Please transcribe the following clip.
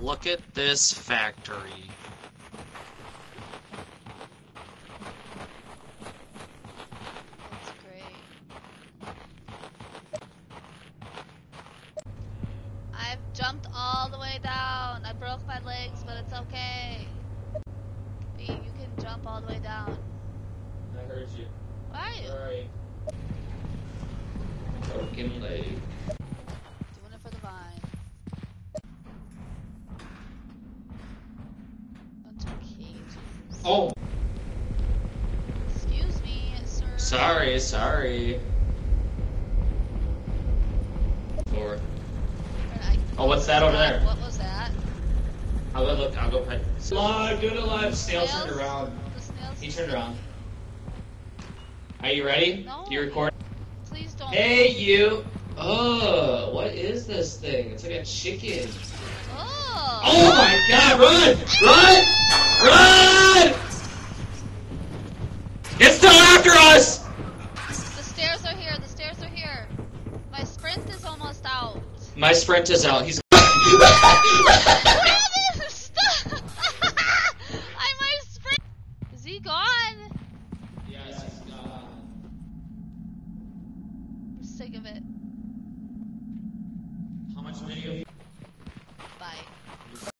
look at this factory. That's great. I've jumped all the way down. I broke my legs, but it's okay. B, you can jump all the way down. I heard you. Where are you? Sorry. Broken leg. Oh, Excuse me, sir. sorry, sorry. Four. Oh, what's that over there? What was that? I'll go look. I'll go pet. Live, do it live. Snail turned around. He turned around. Are you ready? No. You record? Please don't. Hey, you. Oh, what is this thing? It's like a chicken. Oh. Oh my god, run! Run! It's still after us! The stairs are here, the stairs are here. My sprint is almost out. My sprint is out. He's. is he gone? Yes, he's gone. Sick of it. How much?